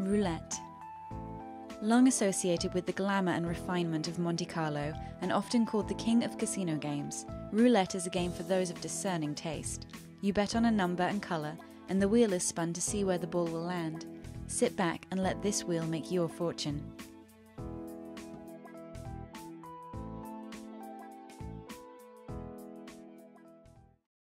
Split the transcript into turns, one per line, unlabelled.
Roulette. Long associated with the glamour and refinement of Monte Carlo, and often called the king of casino games, roulette is a game for those of discerning taste. You bet on a number and colour, and the wheel is spun to see where the ball will land. Sit back and let this wheel make your fortune.